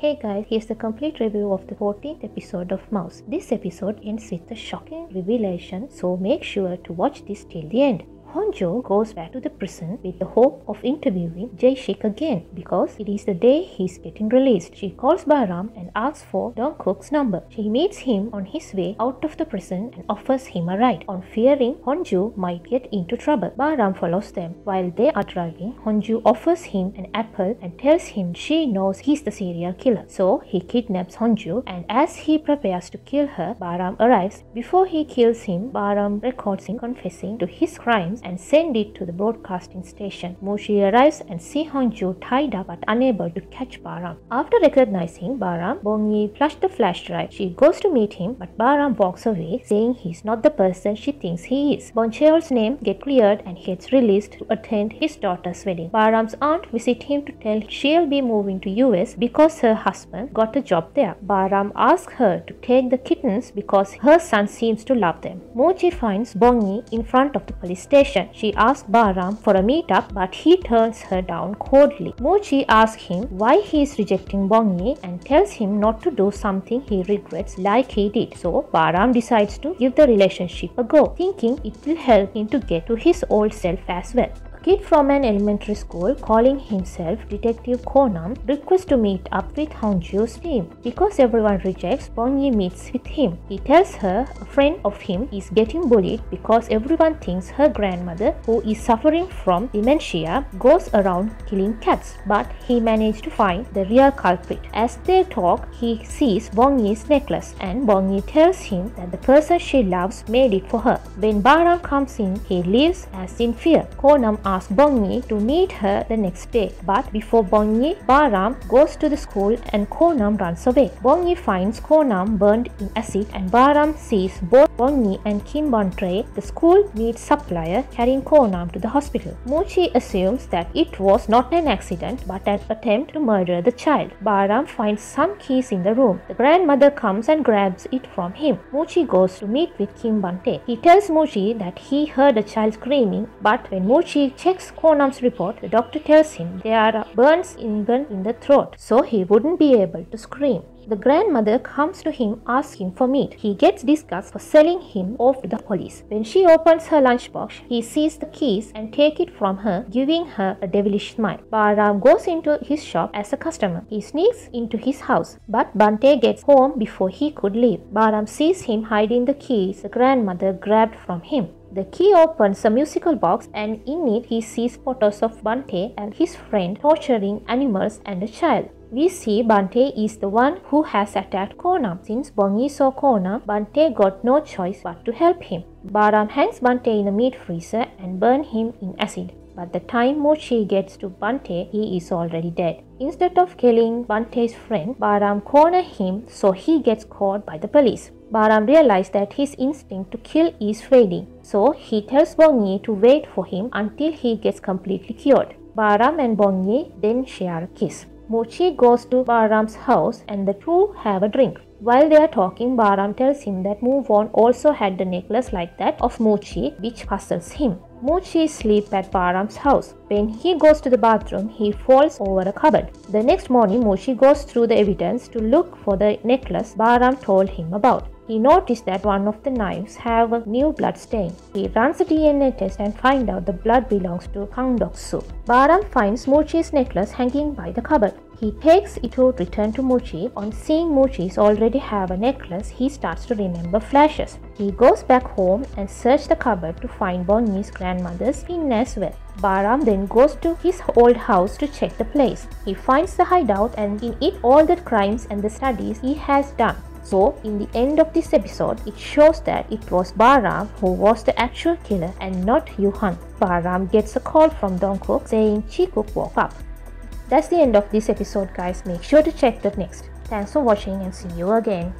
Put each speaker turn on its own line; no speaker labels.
Hey guys, here's the complete review of the 14th episode of Mouse. This episode ends with a shocking revelation, so make sure to watch this till the end. Honju goes back to the prison with the hope of interviewing Jae-shik again because it is the day he's getting released. She calls Bahram and asks for Dongkook's number. She meets him on his way out of the prison and offers him a ride. On fearing Honju might get into trouble, Bahram follows them. While they are driving, Honju offers him an apple and tells him she knows he's the serial killer. So he kidnaps Honju and as he prepares to kill her, Bahram arrives. Before he kills him, Bahram records him confessing to his crimes and send it to the broadcasting station. Mochi arrives and see Honju tied up but unable to catch Bahram. After recognizing Bahram, Bongi flushed the flash drive. She goes to meet him but Bahram walks away saying he's not the person she thinks he is. Boncheol's name gets cleared and he gets released to attend his daughter's wedding. Bahram's aunt visits him to tell she'll be moving to US because her husband got a job there. Bahram asks her to take the kittens because her son seems to love them. Mochi finds Bongi in front of the police station she asks Baram for a meetup but he turns her down coldly. Mochi asks him why he is rejecting Bongi and tells him not to do something he regrets like he did. So Baram decides to give the relationship a go, thinking it will help him to get to his old self as well kid from an elementary school calling himself Detective Konam requests to meet up with Honju's team. Because everyone rejects, Bong Bongi meets with him. He tells her a friend of him is getting bullied because everyone thinks her grandmother, who is suffering from dementia, goes around killing cats. But he managed to find the real culprit. As they talk, he sees Bong Bongi's necklace and Bong Bongi tells him that the person she loves made it for her. When Bahram comes in, he leaves as in fear. Konam asks Bongi to meet her the next day. But before Bongi, Bahram goes to the school and Konam runs away. Bongi finds Konam burned in acid and Bahram sees both Bongi and Kim Bontre, the school meat supplier, carrying Konam to the hospital. Mochi assumes that it was not an accident but an attempt to murder the child. Bahram finds some keys in the room. The grandmother comes and grabs it from him. Mochi goes to meet with Kim Bante. He tells Mochi that he heard a child screaming, but when Mochi checks Konam's report, the doctor tells him there are burns in the throat, so he wouldn't be able to scream. The grandmother comes to him asking for meat. He gets disgust for selling him off to the police. When she opens her lunchbox, he sees the keys and take it from her, giving her a devilish smile. Bahram goes into his shop as a customer. He sneaks into his house, but Bante gets home before he could leave. Bahram sees him hiding the keys the grandmother grabbed from him. The key opens a musical box and in it he sees photos of Bante and his friend torturing animals and a child. We see Bante is the one who has attacked Konam. Since Bongi saw Konam, Bante got no choice but to help him. Bahram hangs Bante in a meat freezer and burn him in acid. But the time Mochi gets to Bante, he is already dead. Instead of killing Bante's friend, Baram corner him so he gets caught by the police. Baram realizes that his instinct to kill is fading, so he tells Bongi to wait for him until he gets completely cured. Baram and Bongi then share a kiss. Mochi goes to Bahram's house and the two have a drink. While they are talking, Bahram tells him that Moo Won also had the necklace like that of Mochi, which puzzles him. Mochi sleeps at Bahram's house. When he goes to the bathroom, he falls over a cupboard. The next morning, Mochi goes through the evidence to look for the necklace Bahram told him about. He noticed that one of the knives have a new blood stain. He runs a DNA test and finds out the blood belongs to Kang Dok-soo. Bahram finds Mochi's necklace hanging by the cupboard. He takes it to return to Mochi. On seeing Mochi's already have a necklace, he starts to remember flashes. He goes back home and searches the cupboard to find Bongi's grandmother's pin as well. Bahram then goes to his old house to check the place. He finds the hideout and in it all the crimes and the studies he has done. So, in the end of this episode, it shows that it was Bahram who was the actual killer and not Yuhan. Bahram gets a call from Dongkook saying Chikuk woke up. That's the end of this episode guys. Make sure to check the next. Thanks for watching and see you again.